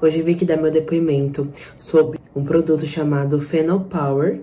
Hoje vim aqui dar meu depoimento sobre um produto chamado Phenopower,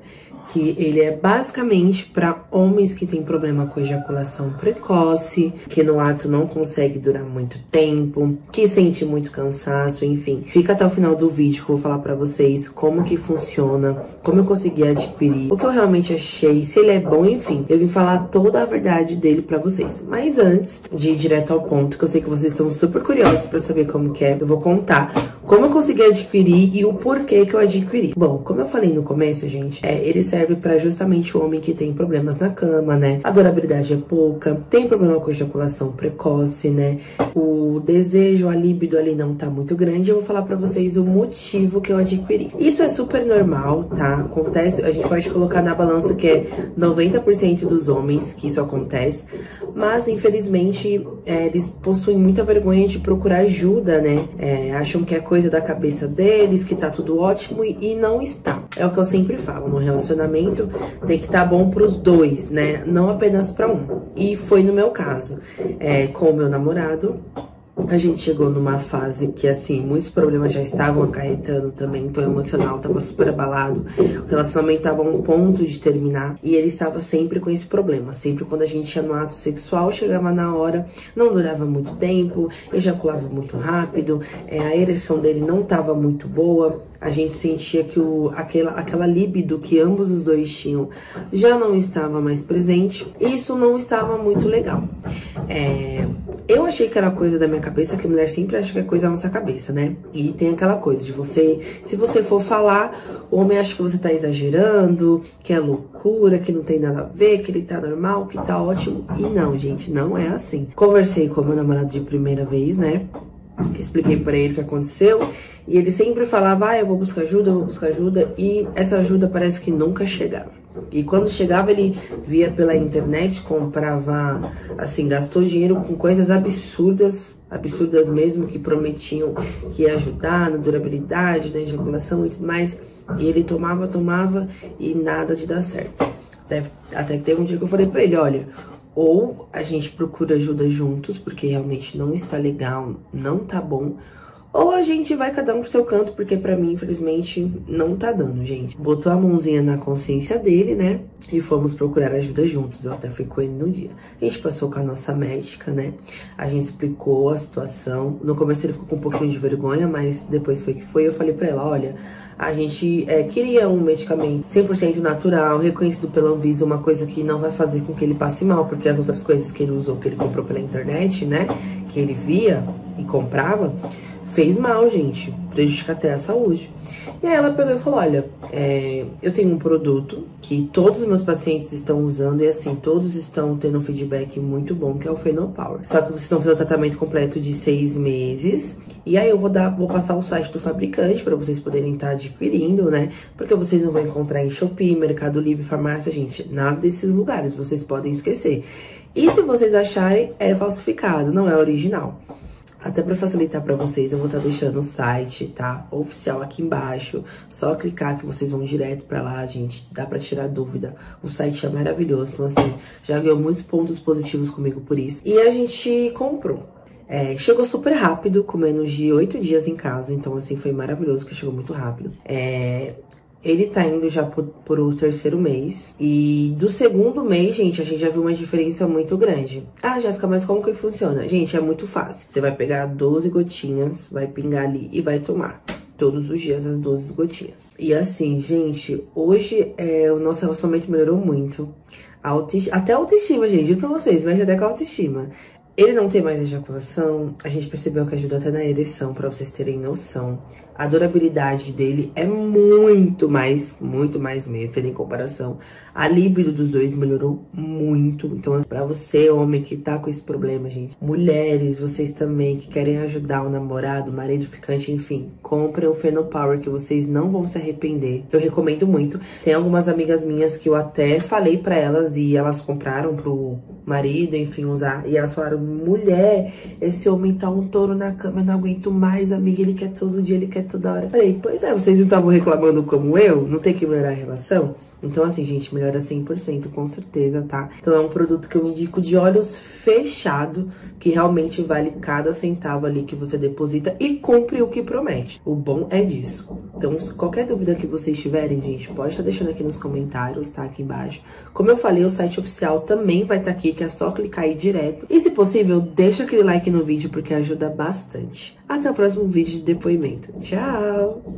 que ele é basicamente para homens que têm problema com ejaculação precoce, que no ato não consegue durar muito tempo, que sente muito cansaço, enfim. Fica até o final do vídeo que eu vou falar para vocês como que funciona, como eu consegui adquirir, o que eu realmente achei, se ele é bom, enfim. Eu vim falar toda a verdade dele para vocês. Mas antes de ir direto ao ponto, que eu sei que vocês estão super curiosos para saber como que é, eu vou contar como eu consegui adquirir e o porquê que eu adquiri. Bom, como eu falei no começo, gente, é, ele serve para justamente o homem que tem problemas na cama, né? A durabilidade é pouca, tem problema com ejaculação precoce, né? O desejo, a libido ali não tá muito grande. Eu vou falar para vocês o motivo que eu adquiri. Isso é super normal, tá? Acontece, a gente pode colocar na balança que é 90% dos homens que isso acontece, mas infelizmente é, eles possuem muita vergonha de procurar ajuda, né? É, acham que é coisa da cabeça deles, que tá tudo ótimo e, e não está. É o que eu sempre falo, no relacionamento tem que estar tá bom pros dois, né? Não apenas para um. E foi no meu caso. É, com o meu namorado, a gente chegou numa fase que, assim, muitos problemas já estavam acarretando também, então o emocional tava super abalado, o relacionamento tava a um ponto de terminar e ele estava sempre com esse problema. Sempre quando a gente ia no ato sexual, chegava na hora, não durava muito tempo, ejaculava muito rápido, é, a ereção dele não tava muito boa, a gente sentia que o, aquela, aquela libido que ambos os dois tinham já não estava mais presente, e isso não estava muito legal. É, eu achei que era coisa da minha cabeça, que a mulher sempre acha que é coisa da nossa cabeça, né? E tem aquela coisa de você, se você for falar, o homem acha que você tá exagerando, que é loucura, que não tem nada a ver, que ele tá normal, que tá ótimo. E não, gente, não é assim. Conversei com meu namorado de primeira vez, né? Expliquei para ele o que aconteceu e ele sempre falava: Ah, eu vou buscar ajuda, eu vou buscar ajuda, e essa ajuda parece que nunca chegava. E quando chegava, ele via pela internet, comprava, assim, gastou dinheiro com coisas absurdas, absurdas mesmo, que prometiam que ia ajudar na durabilidade, na ejaculação e tudo mais. E ele tomava, tomava e nada de dar certo. Até, até que teve um dia que eu falei pra ele: Olha, ou a gente procura ajuda juntos, porque realmente não está legal, não tá bom, ou a gente vai cada um pro seu canto, porque para mim, infelizmente, não tá dando, gente. Botou a mãozinha na consciência dele, né? E fomos procurar ajuda juntos. Eu até fui com ele no dia. A gente passou com a nossa médica, né? A gente explicou a situação. No começo ele ficou com um pouquinho de vergonha, mas depois foi que foi. Eu falei pra ela, olha, a gente é, queria um medicamento 100% natural, reconhecido pela Anvisa, uma coisa que não vai fazer com que ele passe mal, porque as outras coisas que ele usou, que ele comprou pela internet, né? Que ele via e comprava fez mal, gente, prejudica até a saúde. E aí ela pegou e falou, olha, é, eu tenho um produto que todos os meus pacientes estão usando e assim, todos estão tendo um feedback muito bom, que é o Phenopower. Só que vocês estão fazendo o tratamento completo de seis meses. E aí eu vou dar, vou passar o site do fabricante para vocês poderem estar tá adquirindo, né? Porque vocês não vão encontrar em Shopee, Mercado Livre, farmácia, gente, nada desses lugares, vocês podem esquecer. E se vocês acharem, é falsificado, não é original. Até para facilitar para vocês, eu vou estar tá deixando o site, tá? Oficial aqui embaixo. Só clicar que vocês vão direto para lá, gente. Dá para tirar dúvida. O site é maravilhoso. Então, assim, já ganhou muitos pontos positivos comigo por isso. E a gente comprou. É, chegou super rápido, com menos de oito dias em casa. Então, assim, foi maravilhoso que chegou muito rápido. É, ele tá indo já pro, pro terceiro mês. E do segundo mês, gente, a gente já viu uma diferença muito grande. Ah, Jéssica, mas como que funciona? Gente, é muito fácil. Você vai pegar 12 gotinhas, vai pingar ali e vai tomar todos os dias as 12 gotinhas. E assim, gente, hoje é, o nosso relacionamento melhorou muito. Até a autoestima, gente, juro pra vocês, mexe até com a autoestima. Ele não tem mais ejaculação, a gente percebeu que ajudou até na ereção, pra vocês terem noção a durabilidade dele é muito mais, muito mais mesmo, tendo em comparação. A libido dos dois melhorou muito. Então, para você, homem que tá com esse problema, gente, mulheres, vocês também que querem ajudar o namorado, o marido ficante, enfim, comprem o Phenopower que vocês não vão se arrepender. Eu recomendo muito. Tem algumas amigas minhas que eu até falei para elas e elas compraram pro marido, enfim, usar. E elas falaram: mulher, esse homem tá um touro na cama, eu não aguento mais, amiga, ele quer todo dia, ele quer toda hora. Falei, pois é, vocês não estavam reclamando como eu? Não tem que melhorar a relação? Então, assim, gente, melhora 100%, com certeza, tá? Então, é um produto que eu indico de olhos fechados, que realmente vale cada centavo ali que você deposita e cumpre o que promete. O bom é disso. Então, qualquer dúvida que vocês tiverem, gente, pode estar deixando aqui nos comentários, tá? Aqui embaixo. Como eu falei, o site oficial também vai estar aqui, que é só clicar aí direto. E, se possível, deixa aquele like no vídeo, porque ajuda bastante. Até o próximo vídeo de depoimento. Tchau!